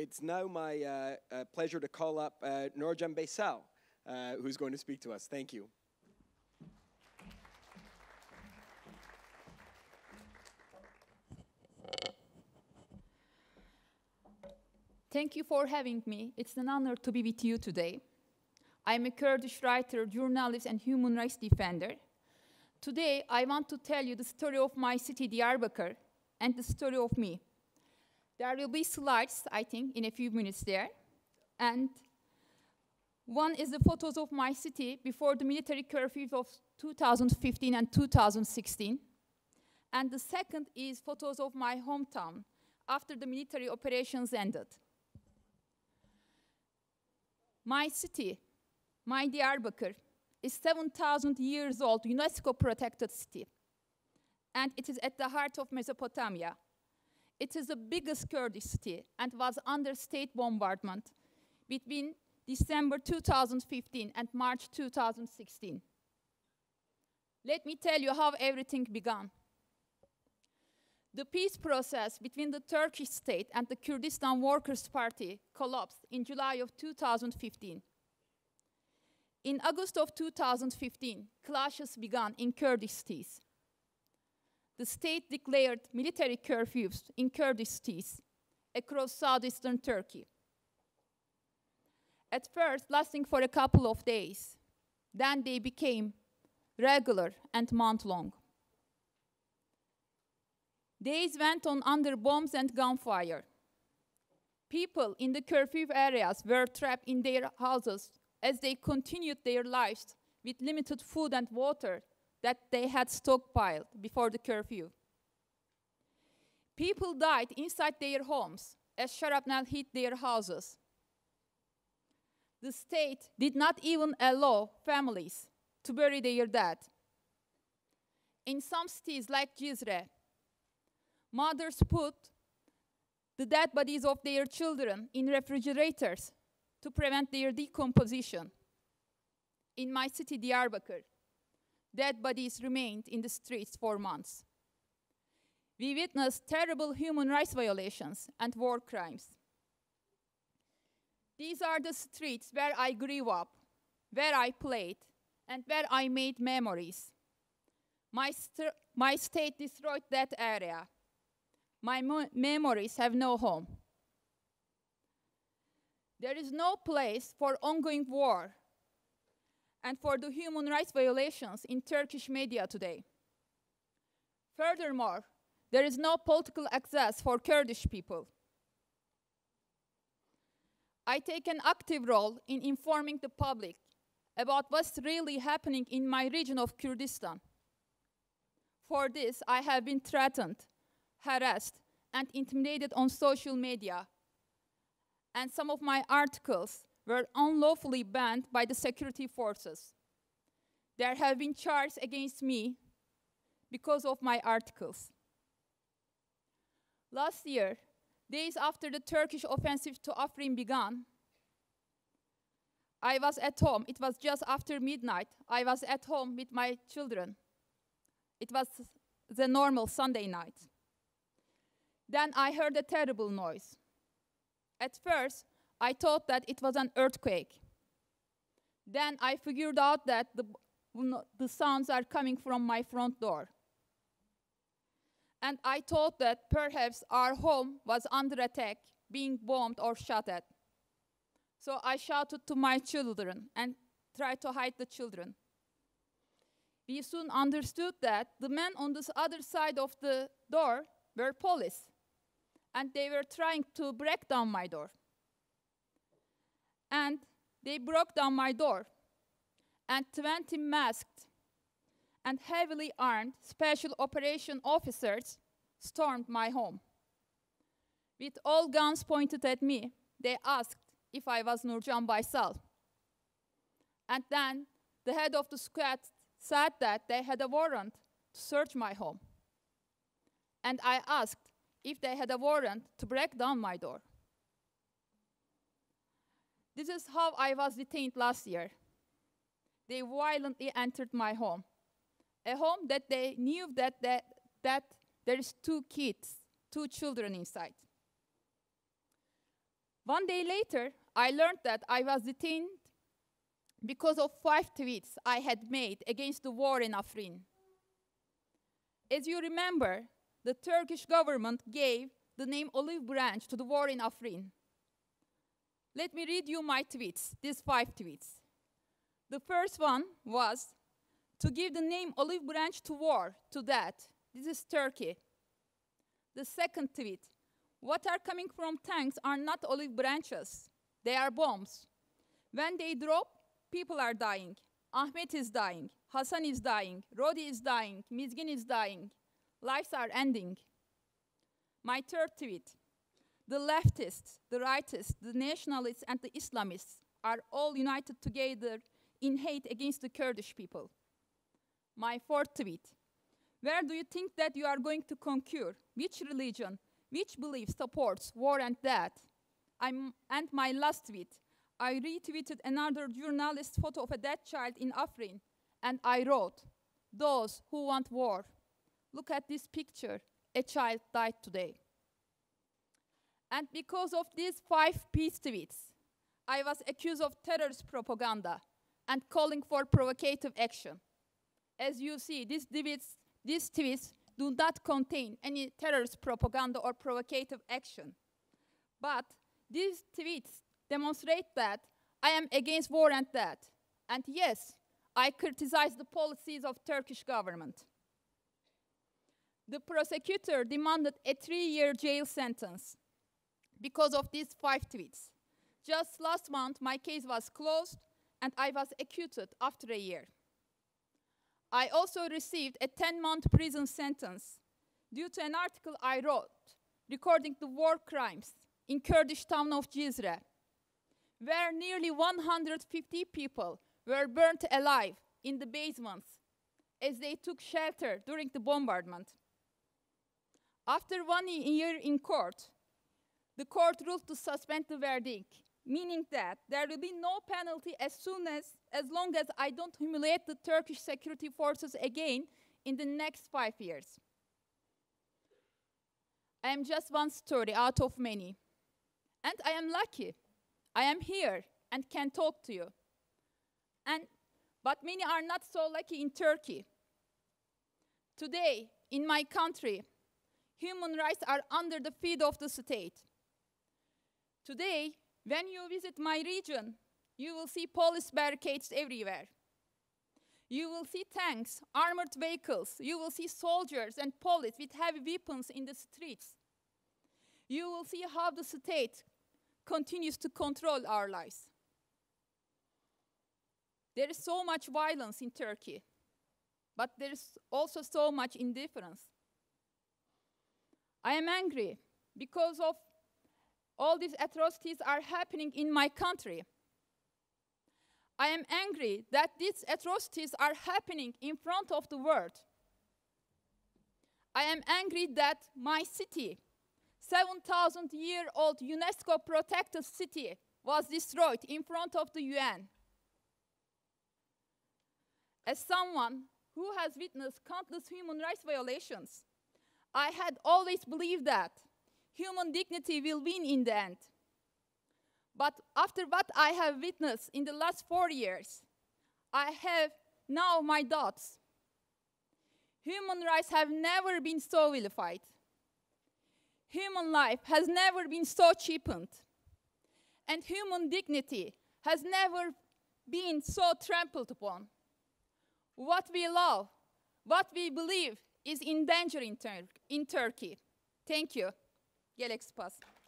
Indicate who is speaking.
Speaker 1: it's now my uh, uh, pleasure to call up uh, Nurcan Baysal, uh, who's going to speak to us. Thank you.
Speaker 2: Thank you for having me. It's an honor to be with you today. I'm a Kurdish writer, journalist, and human rights defender. Today, I want to tell you the story of my city, Diyarbakir, and the story of me. There will be slides, I think, in a few minutes there. And one is the photos of my city before the military curfews of 2015 and 2016. And the second is photos of my hometown after the military operations ended. My city, my Diyarbakir, is 7,000 years old UNESCO protected city. And it is at the heart of Mesopotamia. It is the biggest Kurdish city and was under state bombardment between December 2015 and March 2016. Let me tell you how everything began. The peace process between the Turkish state and the Kurdistan Workers' Party collapsed in July of 2015. In August of 2015, clashes began in Kurdish cities. The state declared military curfews in Kurdish cities across southeastern Turkey. At first, lasting for a couple of days, then they became regular and month long. Days went on under bombs and gunfire. People in the curfew areas were trapped in their houses as they continued their lives with limited food and water that they had stockpiled before the curfew. People died inside their homes as shrapnel hit their houses. The state did not even allow families to bury their dead. In some cities like Cizre, mothers put the dead bodies of their children in refrigerators to prevent their decomposition. In my city, Diyarbakir, dead bodies remained in the streets for months. We witnessed terrible human rights violations and war crimes. These are the streets where I grew up, where I played, and where I made memories. My, my state destroyed that area. My memories have no home. There is no place for ongoing war and for the human rights violations in Turkish media today. Furthermore, there is no political access for Kurdish people. I take an active role in informing the public about what's really happening in my region of Kurdistan. For this, I have been threatened, harassed, and intimidated on social media and some of my articles were unlawfully banned by the security forces. There have been charges against me because of my articles. Last year, days after the Turkish offensive to Afrin began, I was at home. It was just after midnight. I was at home with my children. It was the normal Sunday night. Then I heard a terrible noise. At first, I thought that it was an earthquake. Then I figured out that the, the sounds are coming from my front door. And I thought that perhaps our home was under attack, being bombed or shot at. So I shouted to my children and tried to hide the children. We soon understood that the men on the other side of the door were police and they were trying to break down my door. And they broke down my door, and 20 masked and heavily armed special operation officers stormed my home. With all guns pointed at me, they asked if I was Nurcan Baysal. And then the head of the squad said that they had a warrant to search my home. And I asked if they had a warrant to break down my door. This is how I was detained last year. They violently entered my home, a home that they knew that, that, that there is two kids, two children inside. One day later, I learned that I was detained because of five tweets I had made against the war in Afrin. As you remember, the Turkish government gave the name olive branch to the war in Afrin. Let me read you my tweets, these five tweets. The first one was to give the name olive branch to war, to that. This is Turkey. The second tweet, what are coming from tanks are not olive branches, they are bombs. When they drop, people are dying. Ahmet is dying, Hassan is dying, Rodi is dying, Mizgin is dying. Lives are ending. My third tweet, the leftists, the rightists, the nationalists, and the Islamists are all united together in hate against the Kurdish people. My fourth tweet, where do you think that you are going to conquer? Which religion, which belief supports war and death? I'm, and my last tweet, I retweeted another journalist's photo of a dead child in Afrin, and I wrote, Those who want war. Look at this picture. A child died today. And because of these five peace tweets, I was accused of terrorist propaganda and calling for provocative action. As you see, these tweets, these tweets do not contain any terrorist propaganda or provocative action. But these tweets demonstrate that I am against war and death. And yes, I criticize the policies of Turkish government. The prosecutor demanded a three-year jail sentence because of these five tweets. Just last month, my case was closed and I was acquitted after a year. I also received a 10-month prison sentence due to an article I wrote recording the war crimes in Kurdish town of Cizre, where nearly 150 people were burnt alive in the basements as they took shelter during the bombardment. After one year in court, the court ruled to suspend the verdict, meaning that there will be no penalty as soon as, as long as I don't humiliate the Turkish security forces again in the next five years. I am just one story out of many. And I am lucky. I am here and can talk to you. And, but many are not so lucky in Turkey. Today, in my country, human rights are under the feet of the state. Today, when you visit my region, you will see police barricades everywhere. You will see tanks, armored vehicles. You will see soldiers and police with heavy weapons in the streets. You will see how the state continues to control our lives. There is so much violence in Turkey, but there is also so much indifference. I am angry because of all these atrocities are happening in my country. I am angry that these atrocities are happening in front of the world. I am angry that my city, 7,000 year old UNESCO protected city, was destroyed in front of the UN. As someone who has witnessed countless human rights violations, I had always believed that human dignity will win in the end. But after what I have witnessed in the last four years, I have now my doubts. Human rights have never been so vilified. Human life has never been so cheapened. And human dignity has never been so trampled upon. What we love, what we believe is in danger in, Tur in Turkey. Thank you. Ելեք սպասենք։